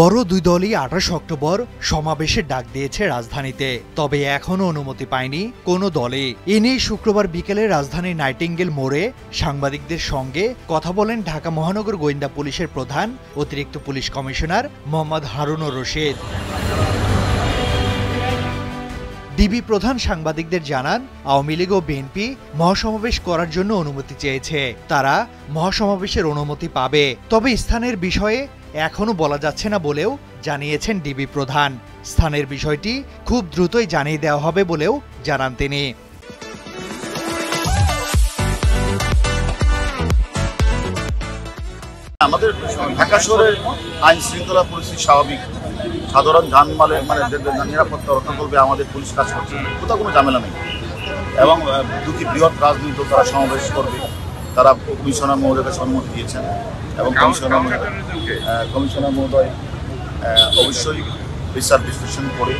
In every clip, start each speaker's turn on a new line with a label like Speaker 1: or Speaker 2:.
Speaker 1: বড় দুই দলই আঠাশ অক্টোবর সমাবেশের ডাক দিয়েছে রাজধানীতে। তবে এখনও অনুমতি পায়নি কোনো দলে। এ নিয়ে শুক্রবার বিকেলে রাজধানীর নাইটিঙ্গেল মোড়ে সাংবাদিকদের সঙ্গে কথা বলেন ঢাকা মহানগর গোয়েন্দা পুলিশের প্রধান, অতিরিক্ত police commissioner Mohammad Harunur Rashid. DB প্রধান সাংবাদিকদের জানান, আওয়ামী লীগ ও বিএনপি মহাসমাবেশ করার জন্য অনুমতি চেয়েছে। তারা মহাসমাবেশের অনুমতি পাবে। তবে স্থানের বিষয়ে এখনও বলা যাচ্ছে না বলেও জানিয়েছেন ডিবি প্রধান। স্থানের বিষয়টি খুব দ্রুতই জানিয়ে দেওয়া হবে বলেও জানান তিনি।
Speaker 2: আমাদের ঢাকা শহরের আইন শৃঙ্খলা পরিস্থিতি স্বাভাবিক। সাধারণ যানমালের মানে নিরাপত্তা রক্ষা করবে আমাদের পুলিশ কাজ করছে। কোথাও কোনো ঝামেলা নেই। এবং দুটি বৃহৎ রাজনৈতিক তারা সমাবেশ করবে। তারা কমিশনার মহোদয়কে সম্মতি দিয়েছেন এবং কমিশনার মহোদয় কমিশনার মহোদয় অবশ্যই বিচার বিশ্লেষণ করে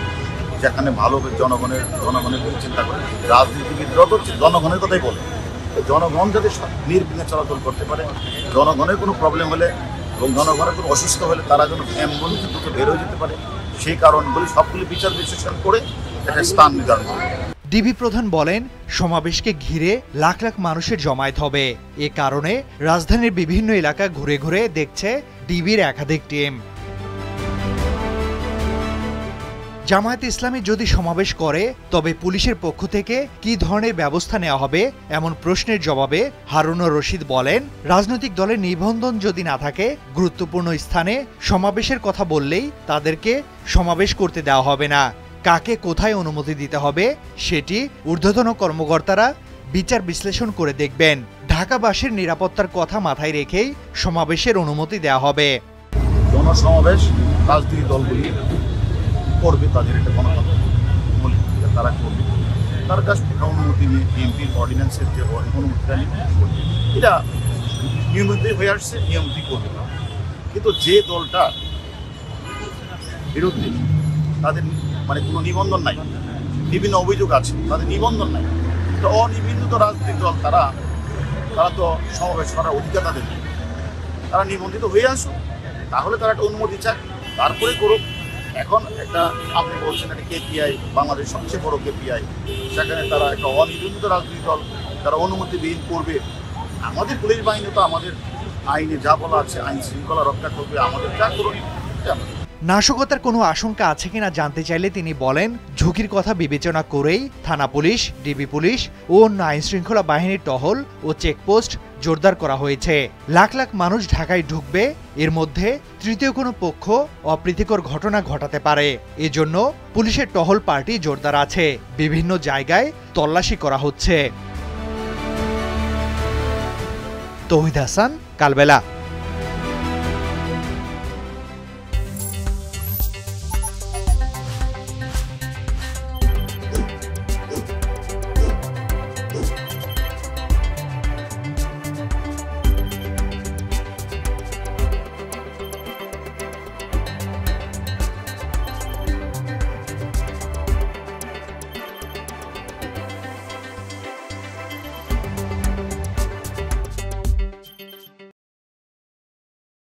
Speaker 2: যেখানে ভালো জনগণের জনগণের চিন্তা করে। রাজনীতিবিদরাও তো জনগণের কথাই বলে। জনগণ যাতে সব নির্বিঘ্নে চলাচল করতে পারে জনগণের কোনো প্রবলেম হলে এবং জনগণের কোনো অসুস্থ হলে তারা যেন অ্যাম্বুলেন্সে দ্রুত বের হয়ে যেতে পারে। সেই কারণগুলি সবগুলি বিচার বিশ্লেষণ করে একটা স্থান নির্ধারণ করে।
Speaker 1: ডিবি প্রধান বলেন, সমাবেশকে ঘিরে লাখ লাখ মানুষের জমায়েত হবে। এ কারণে রাজধানীর বিভিন্ন এলাকা ঘুরে ঘুরে দেখছে ডিবির একাধিক টিম। জামায়াত ইসলামী যদি সমাবেশ করে, তবে পুলিশের পক্ষ থেকে কি ধরনের ব্যবস্থা নেওয়া হবে এমন প্রশ্নের জবাবে হারুনুর রশিদ বলেন, রাজনৈতিক দলের নিবন্ধন যদি না থাকে, গুরুত্বপূর্ণ স্থানে সমাবেশের কথা বললেই তাদেরকে সমাবেশ করতে দেওয়া হবে না। কাকে কোথায় অনুমতি দিতে হবে সেটি ঊর্ধ্বতন কর্মকর্তারা বিচার বিশ্লেষণ করে দেখবেন। ঢাকাবাসীর নিরাপত্তার কথা মাথায় রেখেই সমাবেশের অনুমতি দেওয়া হবে।
Speaker 2: জনসমাবেশ, রাজনৈতিক দলগুলি করবে তাদের একটা গণতন্ত্র তারা করবে। তার কাছ থেকে অনুমতি নিয়ে এমপির অর্ডিন্যান্সের যে অনুমতিটা এটা নিয়মিতই হয়ে আসছে, নিয়মিতই করবে কিন্তু যে দলটা বিরুদ্ধে তাদের মানে কোনো নিবন্ধন নাই। বিভিন্ন অভিযোগ আছে, তাদের নিবন্ধন নাই। তো অনিবন্ধিত রাজনৈতিক দল তারা তারা তো সমাবেশ করার অধিকার তাদের নেই। তারা নিবন্ধিত হয়ে আসুক, তাহলে তারা একটা অনুমতি চায় তারপরে করুক। এখন একটা, আপনি বলছেন একটা কেপিআই বাংলাদেশ সবচেয়ে বড় কেপিআই সেখানে তারা একটা অনিবন্ধিত রাজনৈতিক দল, তারা অনুমতিবিহীন করবে। আমাদের পুলিশ বাহিনী তো আমাদের আইনে যা বলা আছে, আইন শৃঙ্খলা রক্ষা করবে, আমাদের যা করণীয়
Speaker 1: নাশকতার কোনো আশঙ্কা আছে কিনা জানতে চাইলে তিনি বলেন, ঝুঁকির কথা বিবেচনা করেই থানা পুলিশ, ডিবি পুলিশ ও অন্য আইন শৃঙ্খলা বাহিনীর টহল ও চেকপোস্ট জোরদার করা হয়েছে। লাখ লাখ মানুষ ঢাকায় ঢুকবে, এর মধ্যে তৃতীয় কোনো পক্ষ অপ্রীতিকর ঘটনা ঘটাতে পারে। এজন্য পুলিশের টহল পার্টি জোরদার আছে। বিভিন্ন জায়গায় তল্লাশি করা হচ্ছে। তৌহিদ হাসান, কালবেলা।